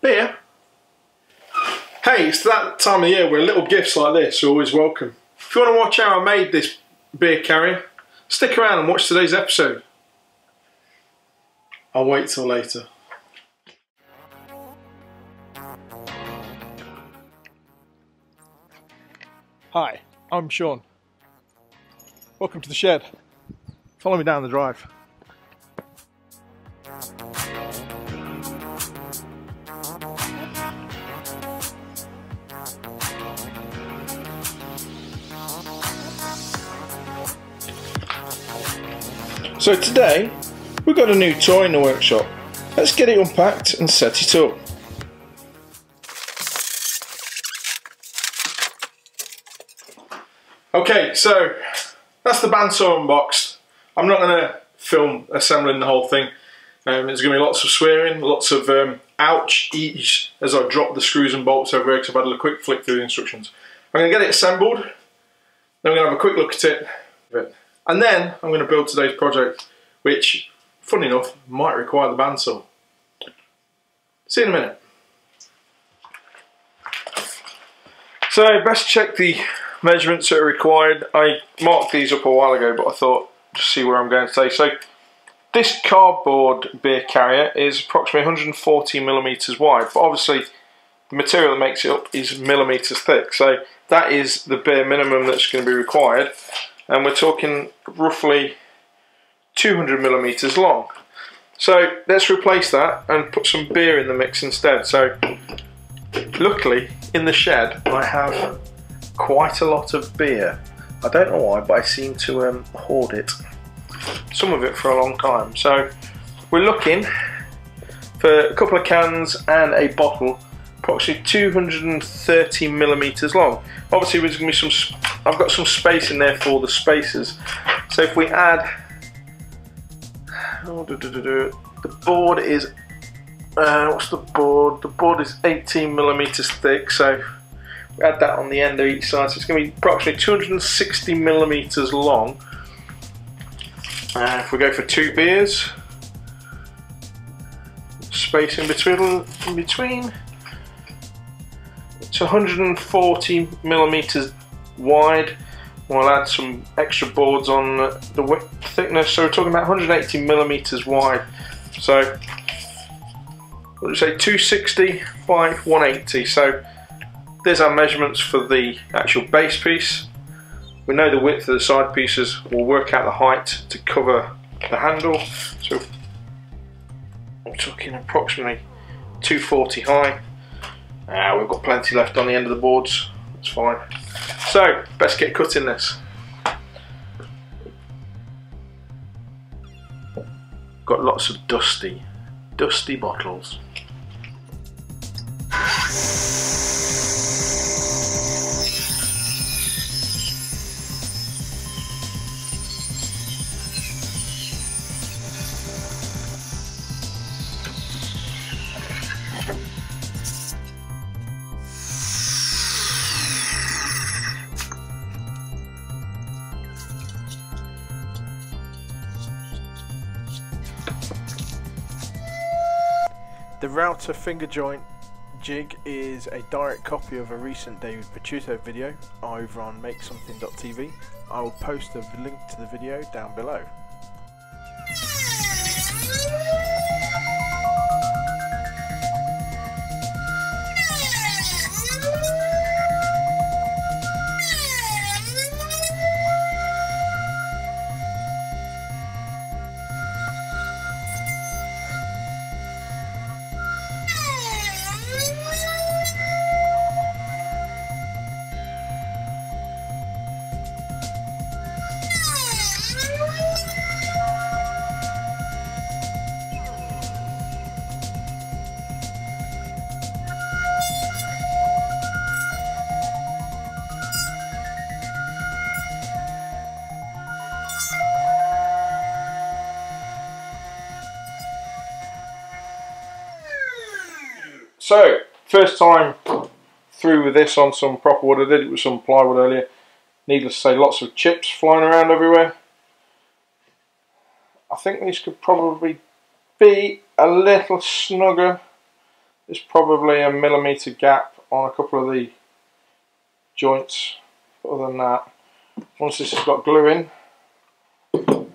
beer. Hey, it's that time of year where little gifts like this are always welcome. If you want to watch how I made this beer carrier, stick around and watch today's episode. I'll wait till later. Hi, I'm Shaun. Welcome to the shed. Follow me down the drive. So today, we've got a new toy in the workshop. Let's get it unpacked and set it up. Okay, so that's the bandsaw unboxed. I'm not going to film assembling the whole thing. Um, there's going to be lots of swearing, lots of um, ouch, each as I drop the screws and bolts over here because I've had a quick flick through the instructions. I'm going to get it assembled, then we're going to have a quick look at it, and then I'm going to build today's project, which, funny enough, might require the bandsaw. See you in a minute. So, best check the measurements that are required. I marked these up a while ago, but I thought just see where I'm going today. So this cardboard beer carrier is approximately 140 millimeters wide, but obviously the material that makes it up is millimeters thick. So that is the bare minimum that's going to be required, and we're talking roughly 200 millimeters long. So let's replace that and put some beer in the mix instead. So luckily in the shed I have quite a lot of beer. I don't know why, but I seem to um, hoard it. Some of it for a long time. So we're looking for a couple of cans and a bottle, approximately 230 millimeters long. Obviously, there's going to be some. I've got some space in there for the spacers. So if we add, oh, the board is. Uh, what's the board? The board is 18 millimeters thick. So we add that on the end of each side. So it's going to be approximately 260 millimeters long. Uh, if we go for two beers, space in between, in between, it's 140 millimeters wide. We'll add some extra boards on the width thickness. So we're talking about 180 millimeters wide. So we'll say 260 by 180. So there's our measurements for the actual base piece. We know the width of the side pieces. We'll work out the height to cover the handle. So I'm talking approximately 240 high. Uh, we've got plenty left on the end of the boards. That's fine. So, best get cutting this. Got lots of dusty, dusty bottles. The router finger joint jig is a direct copy of a recent David Picciuto video over on makesomething.tv. I will post a link to the video down below. So, first time through with this on some proper wood. I did it with some plywood earlier. Needless to say, lots of chips flying around everywhere. I think these could probably be a little snugger there's probably a millimetre gap on a couple of the joints. Other than that, once this has got glue in, it's going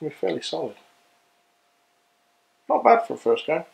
to be fairly solid. Not bad for a first go.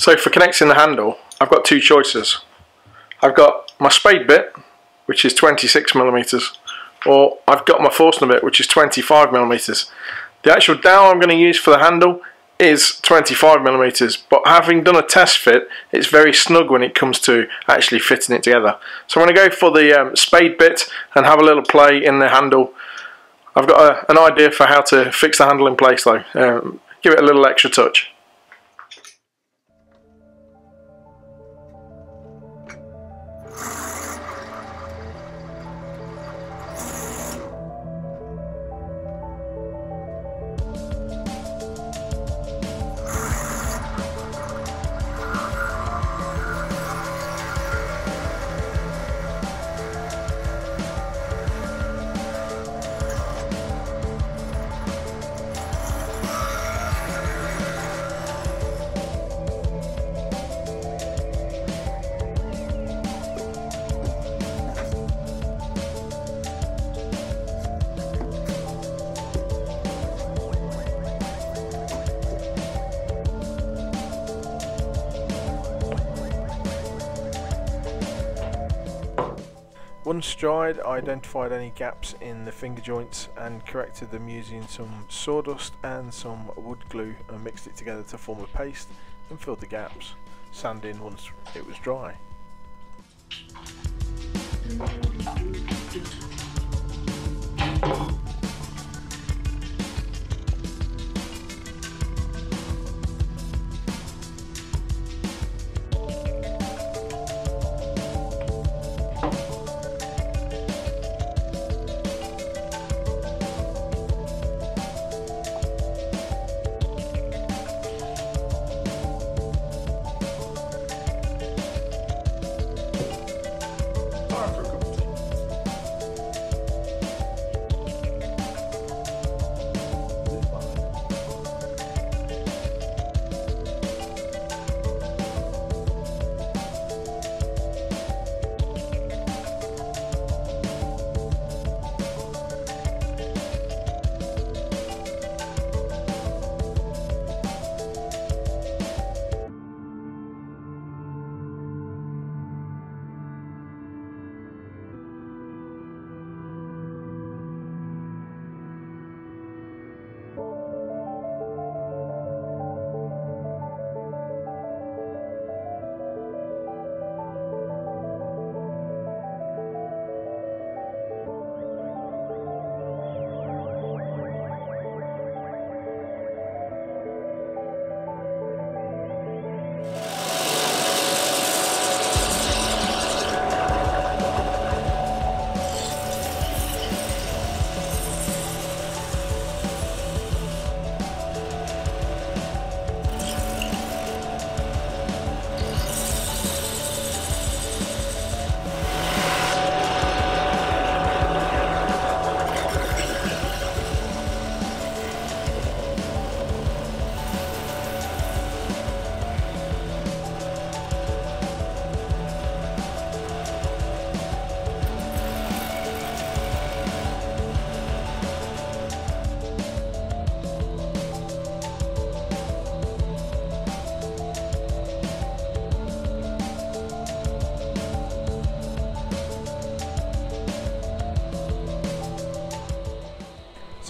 So for connecting the handle, I've got two choices. I've got my spade bit, which is 26 millimeters, or I've got my Forstner bit, which is 25 millimeters. The actual dowel I'm going to use for the handle is 25 millimeters, but having done a test fit, it's very snug when it comes to actually fitting it together. So I'm going to go for the um, spade bit and have a little play in the handle. I've got a, an idea for how to fix the handle in place though. Um, give it a little extra touch. Once dried, I identified any gaps in the finger joints and corrected them using some sawdust and some wood glue and mixed it together to form a paste and filled the gaps, sanding once it was dry.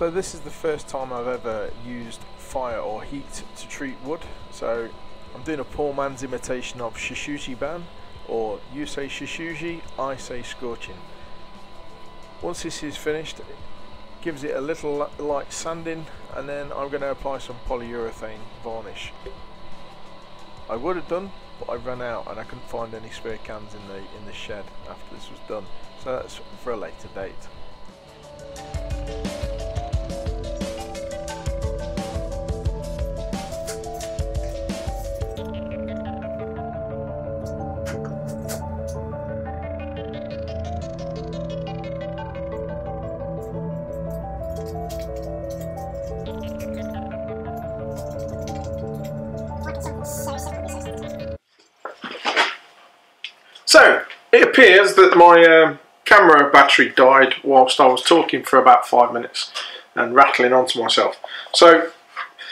So this is the first time I've ever used fire or heat to treat wood. So I'm doing a poor man's imitation of shou sugi ban, or you say shou sugi, I say scorching. Once this is finished, it gives it a little light sanding and then I'm going to apply some polyurethane varnish. I would have done but I ran out and I couldn't find any spare cans in the in the shed after this was done so that's for a later date. So, it appears that my um, camera battery died whilst I was talking for about five minutes and rattling on to myself. So,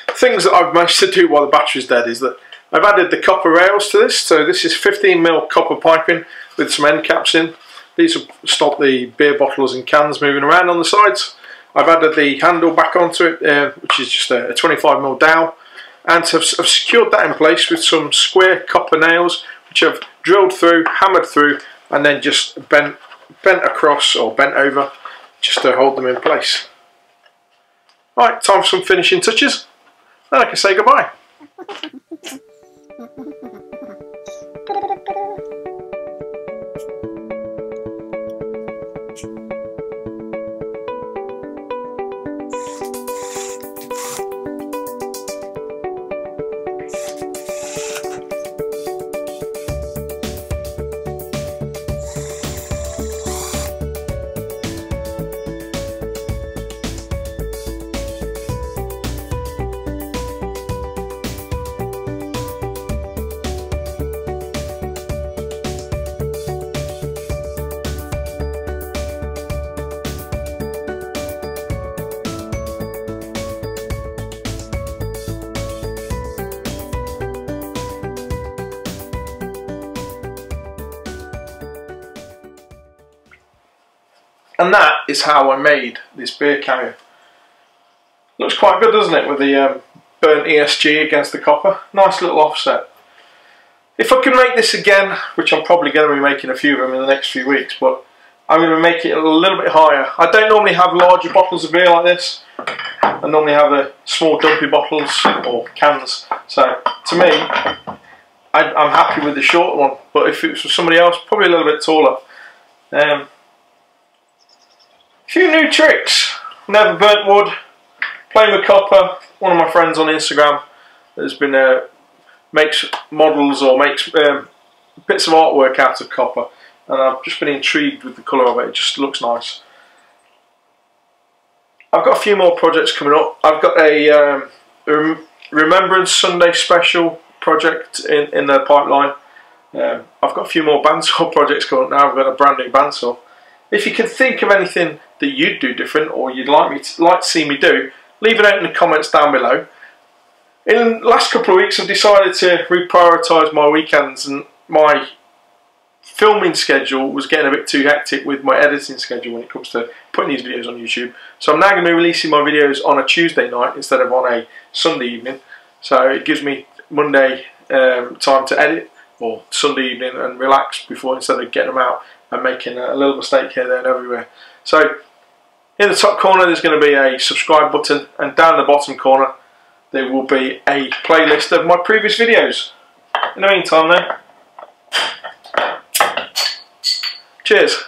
things that I've managed to do while the battery's dead is that I've added the copper rails to this. So this is 15mm copper piping with some end caps in. These will stop the beer bottles and cans moving around on the sides. I've added the handle back onto it, uh, which is just a 25mm dowel. And I've, I've secured that in place with some square copper nails which I've drilled through, hammered through, and then just bent, bent across or bent over just to hold them in place. Right, time for some finishing touches. Then I can say goodbye. And that is how I made this beer carrier. Looks quite good, doesn't it, with the um, burnt ESG against the copper. Nice little offset. If I can make this again, which I'm probably going to be making a few of them in the next few weeks, but I'm going to make it a little bit higher. I don't normally have larger bottles of beer like this. I normally have a small dumpy bottles or cans. So to me, I, am happy with the short one. But if it was for somebody else, probably a little bit taller. Um, few new tricks. Never burnt wood. Playing with copper. One of my friends on Instagram has been uh, makes models or makes um, bits of artwork out of copper, and I've just been intrigued with the colour of it. It just looks nice. I've got a few more projects coming up. I've got a, um, a Remembrance Sunday special project in, in the pipeline. Um, I've got a few more bandsaw projects coming up now. I've got a brand new bandsaw. If you can think of anything that you'd do different or you'd like me to, like to see me do, leave it out in the comments down below. In the last couple of weeks I've decided to reprioritise my weekends and my filming schedule was getting a bit too hectic with my editing schedule when it comes to putting these videos on YouTube. So I'm now going to be releasing my videos on a Tuesday night instead of on a Sunday evening. So it gives me Monday um, time to edit or Sunday evening and relax before instead of getting them out and making a little mistake here, there and everywhere. So in the top corner there's going to be a subscribe button and down the bottom corner there will be a playlist of my previous videos. In the meantime then, cheers.